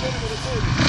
gentlemen, the 40.